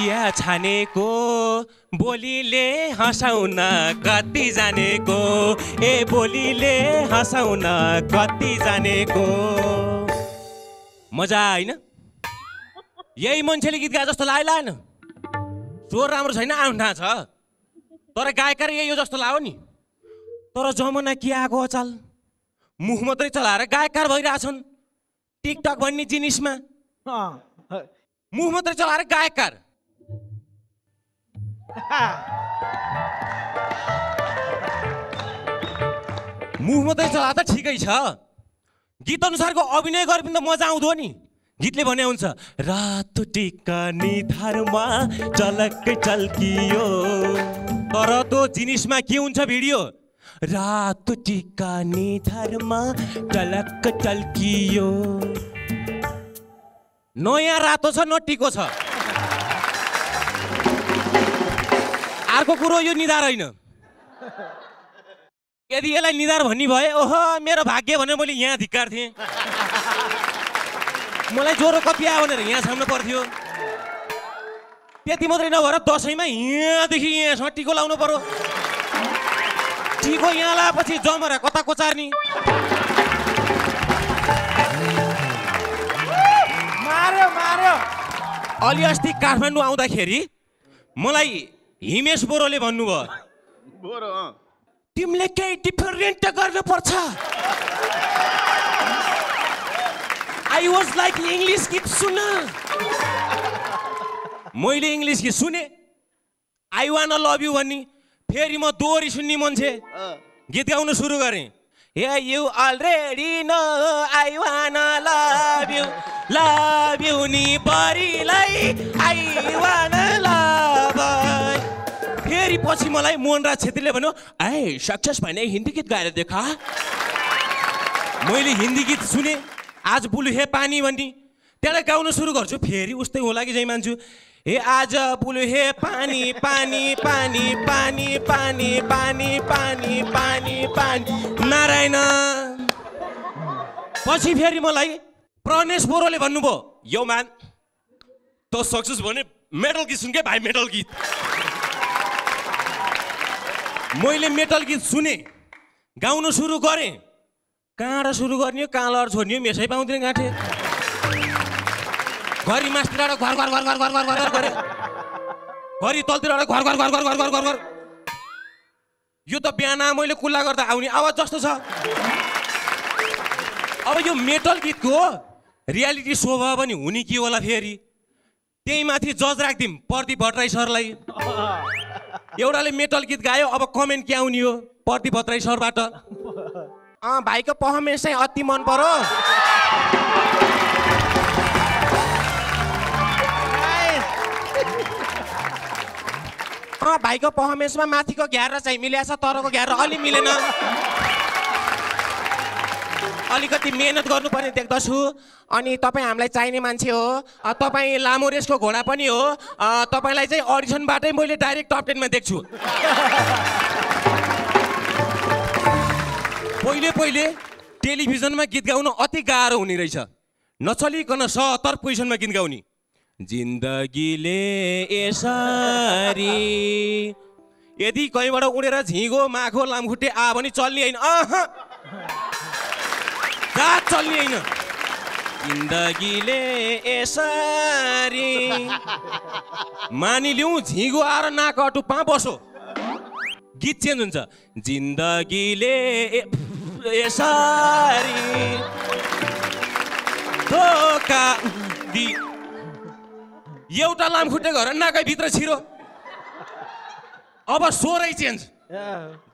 चिया छानेको बोलीले हँसाउन कति जानेको ए बोलीले हँसाउन कति जानेको। मजा होइन यही मान्छेले गीत गाए जस्तो लाग्यो लागेन स्वर राम्रो छैन आउनु छ। तर गायकर यही हो जस्तो लाग्यो नि। तर जमाना के आएको अचाल? मुख मात्रै चलाएर गायककार भइरहेछन्। टिकटक भन्ने जिनिसमा। मुख मात्रै चलाएर गायककार। मुख मात्रै चला त ठिकै छ। गीत अनुसारको अभिनय गरे पनि त मजा आउँदो नि। गीतले भने हुन्छ रातो टिका निधारमा चलक्कै चल्कियो तर त्यो जिनिसमा के हुन्छ भिडियो? रातो टिका निधारमा चलक्क चल्कियो नयाँ रातो छ न टिको छ। अर्को कुरो यो निधार होइन। यदि यसलाई निधार भन्ने भए ओहो मेरो भाग्य भनेर मैले यहाँ धिक्कार थिएँ। मलाई ज्वरो कति आयो भनेर यहाँ छाम्नु पर्थ्यो। त्यति मात्रै नभएर दसैँमा यहाँदेखि यहाँसम्म टिको लाउनु पर्यो। टिको यहाँ लाएपछि जमरा कता कोचार्ने? अलि अस्ति काठमाडौँ आउँदाखेरि मलाई हिमेश बोरोले भन्नुभयो बोरो तिमीले केही डिफरेन्ट गर्नुपर्छ। आई वाज लाइक इङ्ग्लिस गीत सुन मैले इङ्ग्लिस गीत सुने। आई वान लभ यु भन्ने। फेरि म दोहोरी सुन्ने मान्छे। गीत गाउन सुरु गरेँ। Hey you already know I want love you love you नि बरीलाई आई वान लभ फेरि पछि मलाई मोहनराज छेत्रीले भन्यो ए सक्सेस भने हिन्दी गीत गाएर देखा। मैले हिन्दी गीत सुने आज बुलु हे पानी भन्ने। त्यसलाई गाउन सुरु गर्छु फेरि उस्तै होला कि जै मान्छु हे आज बुलु हे पानी पानी पानी पानी पानी पानी पानी पानी पानी। नारायण। पछि फेरि मलाई प्रणेश बोरोले भन्नुभयो यो मान त सक्सेस भने मेटल गीत सुन के भाइ मेटल गीत। मैले मेटल गीत सुने गाउन सुरु गरेँ कहाँबाट सुरु गर्ने कहाँ छोड्ने हो मेसै पाउँदैन गाँठे घरि मासतिरबाट घर घर घर घर घर घर घर घर गरे घरि तलतिरबाट घर घर घर घर घर घर घर घर यो त बिहान मैले कुल्ला गर्दा आउने आवाज जस्तो छ अब यो मेटल गीतको रियालिटी शोभा पनि हुने के होला फेरि त्यही माथि जज राखिदिउँ प्रदीप भट्टराई सरलाई एउटाले मेटल गीत गायो अब कमेन्ट के आउने हो? प्रदीप भट्टराई सरबाट। अँ भाइको पर्फर्मेन्स चाहिँ अति मन पर्यो। अँ भाइको पर्फर्मेन्समा माथिको घ्यार चाहिँ मिलेको छ तरको घ्यार अलि मिलेन। अलिकति मेहनत गर्नुपर्ने देख्दछु। अनि तपाईँ हामीलाई चाहिने मान्छे हो। तपाईँ लामो रेसको घोडा पनि हो। तपाईँलाई चाहिँ अडिसनबाटै मैले डाइरेक्ट टप टेनमा देख्छु। पहिले पहिले टेलिभिजनमा गीत गाउन अति गाह्रो हुने रहेछ। नचलिकन सत्तर पोजिसनमा गीत गाउने। जिन्दगीले यसरी यदि कहीँबाट उडेर झिँगो माखो लामखुट्टे आ भने चल्ने होइन। जात चल्ने होइन जिन्दगीले यसरी मानिलिउँ झिँगो आएर नाक अटुपमा बसो गीत चेन्ज हुन्छ जिन्दगीले यसरी धोका दि एउटा लामखुट्टे घर नाकैभित्र छिरो अब स्वरै चेन्ज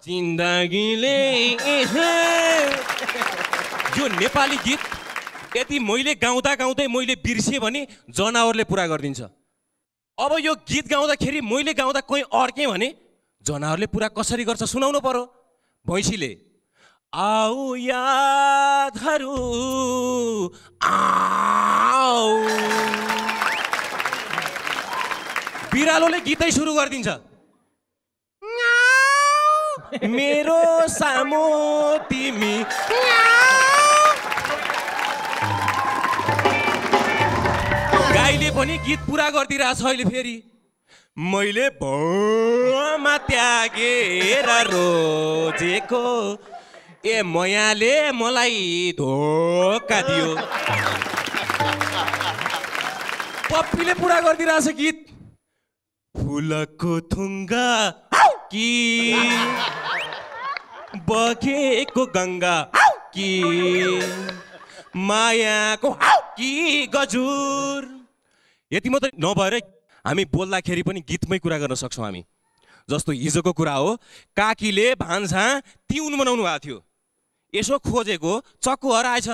जिन्दगीले यसरी यो नेपाली गीत यदि मैले गाउँदा गाउँदै मैले बिर्सेँ भने जनावरले पुरा गरिदिन्छ। अब यो गीत गाउँदाखेरि मैले गाउँदा कोही अड्केँ भने जनावरले पुरा कसरी गर्छ सुनाउनु पर्यो? भैँसीले आऊ यादहरू आऊ। बिरालोले गीतै सुरु गरिदिन्छ। मेरो सामु तिमी गाईले पनि गीत पुरा गरिदिइरहेछ अहिले फेरि। मैले भोमा त्यागेर रोजेको ए मयाले मलाई धोका दियो। पप्पीले पुरा गरिदिरहेछ गीत। फुलको थुङ्गा कि बगेको गङ्गा कि मायाको कि गजुर। यति मात्रै नभएर हामी बोल्दाखेरि पनि गीतमै कुरा गर्न सक्छौँ हामी। जस्तो हिजोको कुरा हो काकीले भान्सा तिउन बनाउनु भएको थियो। यसो खोजेको चक्कु हराएछ।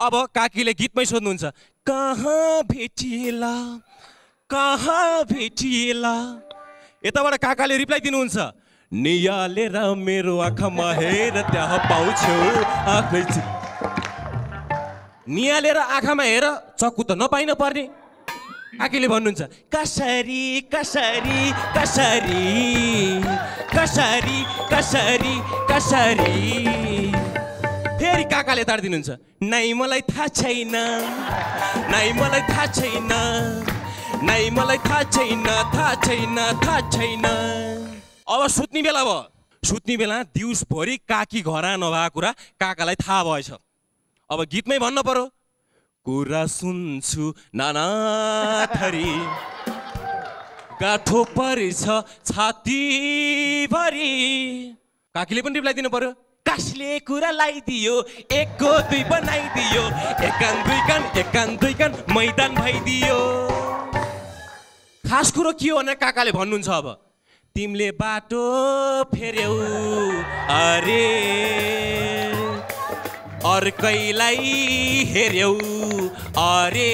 अब काकीले गीतमै सोध्नुहुन्छ कहाँ भेटिएला? कहाँ भेटिएला? यताबाट काकाले रिप्लाई दिनुहुन्छ नियालेर मेरो आँखामा हेर त्यहाँ पाउँछौ निहालेर आँखामा हेर चक्कु त नपाइन पर्ने। काकीले भन्नुहुन्छ कसरी कसरी कसरी कसरी कसरी कसरी? फेरि काकाले ताडिदिनुहुन्छ नाइ मलाई थाहा छैन नाइ मलाई थाहा छैन नाइ मलाई थाहा छैन थाहा छैन थाहा छैन। अब सुत्ने बेला भयो। सुत्ने बेला दिउँसभरि काकी घरा नभएको कुरा काकालाई थाहा भएछ। अब गीतमै भन्नु पर्यो। कुरा सुन्छु नाना थरी। गाठो परेछ छातीभरि। काकीले पनि रिप्लाई दिनु पर्यो? कसले कुरा लगाइदियो एकको दुई बनाइदियो। एक कान दुई कान एक कान दुई कान मैदान भइदियो। खास कुरो के हो भने काकाले भन्नुहुन्छ अब? तिमीले बाटो फेर्यौ अरे। अर्कैलाई हेऱ्यौ अरे।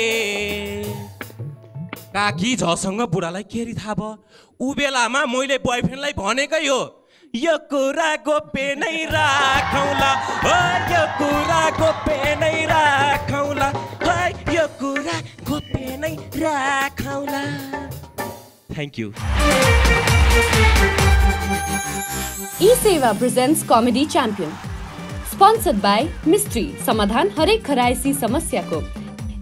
काकी झसँग बुढालाई केरी थाहा भयो? ऊ बेलामा मैले बोयफ्रेन्डलाई भनेकै हो यो कुरा गोपे नै राखौँला यो कुरा गोपे नै राखौँला यो कुरा गोपे नै राखौँला। Thank you E-Seva presents Comedy sponsored by mystery समाधान हर एक खराइसी समस्या को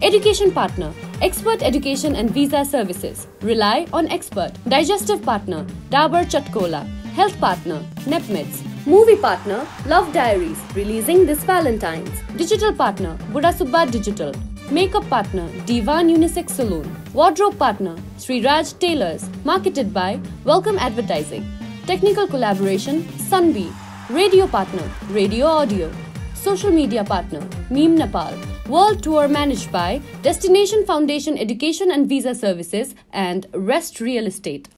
education partner expert education and visa services rely on expert digestive partner Dabur Chatkola health partner नेपमिट्स movie partner love diaries releasing this Valentine's digital partner Budha Subba digital makeup partner Dewan unisex salon wardrobe partner Shreeraj tailors marketed by welcome advertising technical collaboration सनबी Radio partner Radio Audio. Social media partner Meme Nepal. World tour managed by Destination Foundation Education and Visa Services and Rest Real Estate.